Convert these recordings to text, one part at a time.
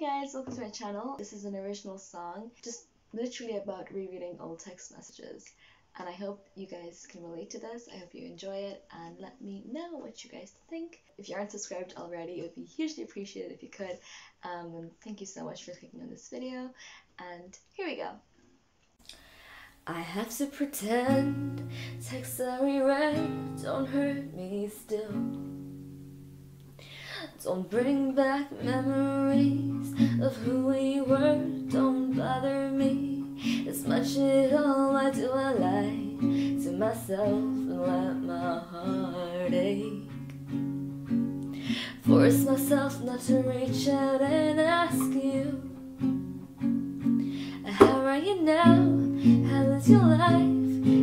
Guys, welcome to my channel. This is an original song, just literally about rereading old text messages. And I hope you guys can relate to this. I hope you enjoy it and let me know what you guys think. If you aren't subscribed already, it would be hugely appreciated if you could. Um, and thank you so much for clicking on this video. And here we go. I have to pretend texts I reread don't hurt me still. Don't bring back memories of who we were. Don't bother me as much at all. Why do I lie to myself and let my heart ache? Force myself not to reach out and ask you, How are you now? How is your life?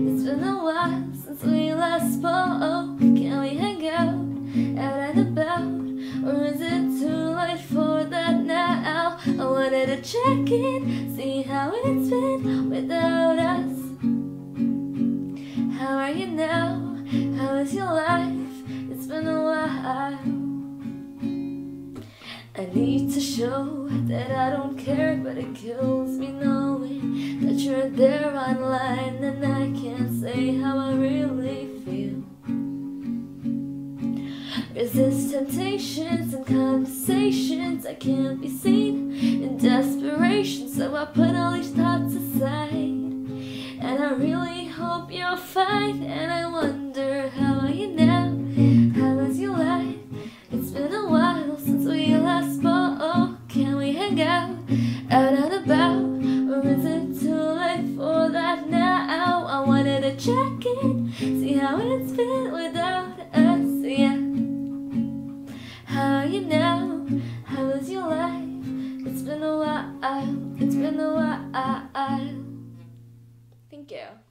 It's been a while since we last spoke. To check in, see how it's been without us. How are you now? How is your life? It's been a while. I need to show that I don't care, but it kills me knowing that you're there online and I can't say how I really feel. Resist temptations and conversations I can't be seen desperation So I put all these thoughts aside And I really hope you're fine And I wonder how are you now? How is your life? It's been a while since we last spoke Can we hang out? Out and about? Or is it too late for that now? I wanted to check in See how it's been while, it's been a while. Thank you.